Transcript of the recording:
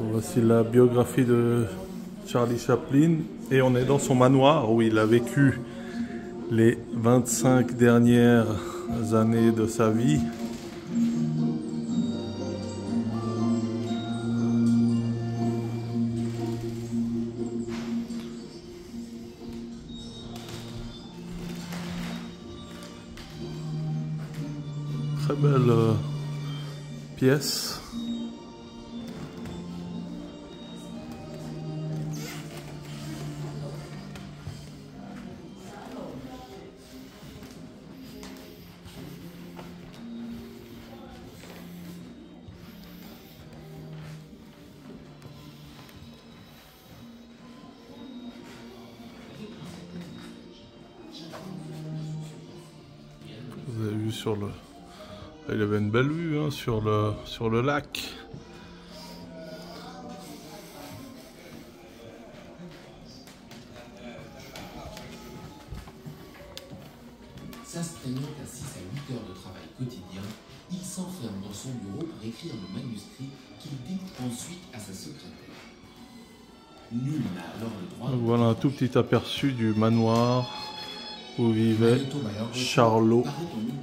Voici la biographie de Charlie Chaplin et on est dans son manoir où il a vécu les 25 dernières années de sa vie. Très belle euh, pièce. Sur le. Il avait une belle vue hein, sur, le, sur le lac. S'astreignant à 6 à 8 heures de travail quotidien, il s'enferme dans son bureau pour écrire le manuscrit qu'il dicte ensuite à sa secrétaire. Nul n'a alors le droit Donc voilà un tout petit aperçu du manoir où vivait Charlot. paraît en 1964.